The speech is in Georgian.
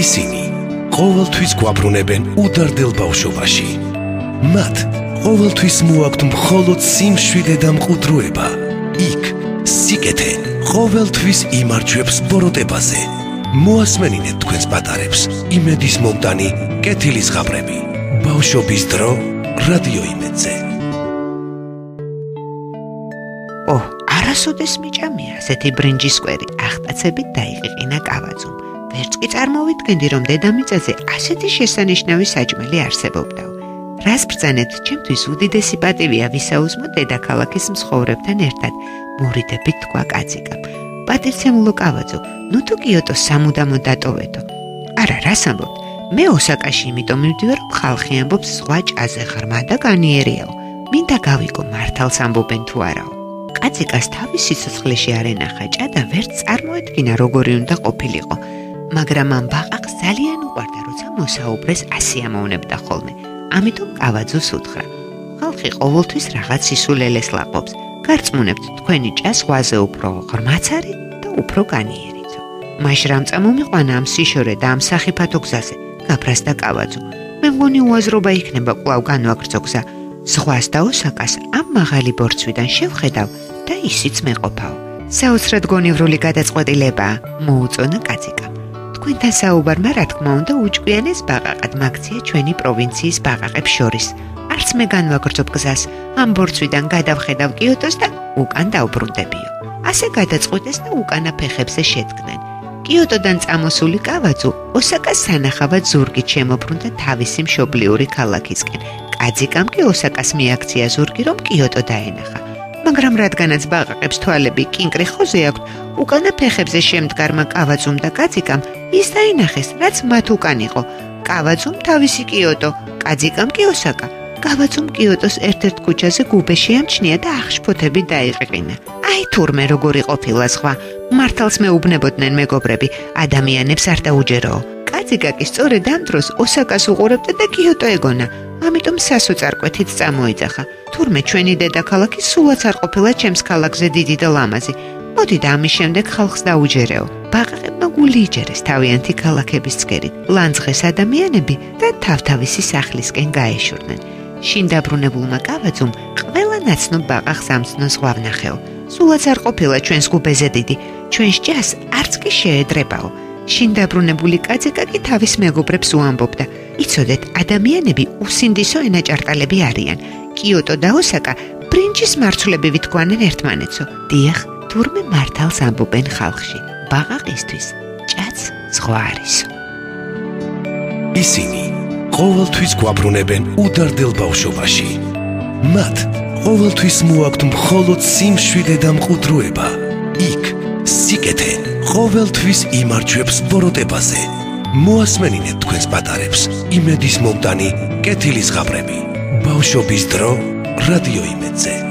ისინი ყოველთვის გვაბრუნებენ უდარდელ ბავშვობაში. მათ ყოველთვის მოაქვთ მხოლოდ სიმშვიდე და მყუდროება. იქ სიკეთე ყოველთვის იმარჯვებს ბოროტებაზე. მოასმენინეთ თქვენს პატარებს იმედის მომდანი კეთილის ღაბრები. ბავშვობის დრო რადიო იმედზე. ო, არასოდეს მიჭამია ასეთი ბრინჯისკვერი ახტაცებით დაიყიყინა კავაძუმ. ვერც კი წარმოვიდგენდი, რომ დედამიწაზე ასეთი შესანიშნავი საჭმელი არსებობდა. რას ბრძანეთ, ჩემთვის უდიდესი პატივია ვისაუზმო დედაქალაქის მსხოვრებთან ერთად. მორიდებით თქვა კაციკამ. პატივცემულო კავაძო, ნუ თუ კიოტოს სამუდამო დატოვეთო. არა, რას ამბობ? მე ოსაკაში იმიტომ მივდივარ, რომ ხალხი ამბობს სხვა ჭაზე ღრმა და განიერიაო. მინდა გავიგო მართალს ამბობენ თუ არაო. კაციკას თავის სიცოცხლეში არენახა ჭა და ვერც წარმოედგინა როგორი უნდა ყოფილიყო. მაგრამ ამ ბაყაყს ძალიან უყვარდა, როცა მოსაუბრეს ასე ამოვნებდა ხოლმე. ამიტომ კავაძოს უთხრა: ხალხი ყოველთვის რაღაც ისულელეს ლაპობს. გარწმუნებთ თქვენი ჭა სხვაზე უფრო ღრმაც არის და უფრო განიერიცო. მაშრამ წამომიყვანა ამ სიშორე და ამ სახიფათო გზაზე. გაფრას და კავაძო. მე მგონი უაზრობა იქნება კვლავ განვაგრძო გზა. ზღვას და ოსაკას ამ მაღალი ბორცვიდან შევხედავ და ისიც მეყოფაო. საოცრად გონივრული გადაწყვეტილებაა, მოუწონა კაციკამ. თქვენთან საუბარმა რა თქმა უნდა უჭკვიანეს ბაყაყად მაგცია ჩვენი პროვინციის ბაყაყებს შორის. არც მე განვაგრძობ გზას, ამ ბორცვიდან გადავხედავ კიოტოს და უკან დავბრუნდებიო. ასე გადაწყვეტეს და უკანა ფეხებზე შედგნენ. კიოტოდან წამოსული კავაძუ ოსაკას სანახავად ზურგით შემოbrunდა თავისი მშობლიური ქალაქისკენ. კაძიკამ კი ოსაკას მიაქცია ზურგი, რომ კიოტო დაენახა. მაგრამ რადგანაც ბაყაყებს თვალები კინკრი ხოზე აქვთ, უკანა ფეხებზე შემდგარმა კავაძუმ და კაძიკამ ის დაინახეს, რაც მათ უკან იყო. კავაძუმ თავისი კიოტო, კაძიკამ კი ოსაკა. კავაძუმ კიოტოს ერთ-ერთ ქუჩაზე გუბე შეამჩნია და ახშფოთები დაიყინა. აი თურმე როგორი ყოფილა სხვა, მართალს მეუბნებოდნენ მეგობრები, ადამიანებს არ დაუჯეროო. კაძიკა კი სწორედ ამ დროს ოსაკას უყურებდა და კიოტო ეგონა. ამიტომ სასოწარკვეთით წამოიძახა. თურმე ჩვენი დედაქალაქი სულაც არ ყოფილა ჩემს ქალაქზე დიდი და ლამაზი. მოდი და ამის შემდეგ ხალხს დაუჯერეო. ბაყაყებმა გული იჯერეს თავიანთი ქალაქების წკერით. ლანძღეს ადამიანები და თავთავისი სახლისკენ გაეშურნენ. შინ დაბრუნებულმა კავაძუმ ყველა ნაცნობ ბაყახს ამცნოს ღვავნახეო. სულაც არ ყოფილა ჩვენს გუბეზე დიდი. ჩვენ შეჭას არც კი შეედრებაო. შინ დაბრუნებული კაციკა კი თავის მეგობრებს უამბობდა: "იცოდეთ, ადამიანები უსინდისო ენაჭარტალები არიან. კიოტო და ოსაკა პრინჩის მარცვლები ვითქვანენ ერთმანეთსო. დიახ, თურმე მართალს ამბობენ ხალხში. ბაღაყისთვის ჭაც სხვა არისო." ისინი ყოველთვის გვაბრუნებენ უდარდელ ბავშვობაში. მათ ყოველთვის მოაქვთ მხოლოდ სიმშვიდე და მყუდროება. იქ სიკეთე ყოველთვის იმარჯვებს ბოროტებაზე. მოასმენინეთ თქვენს პატარებს იმედის მომდანი კეთილის ღაბრები. ბავშვობის დრო რადიო იმედზე.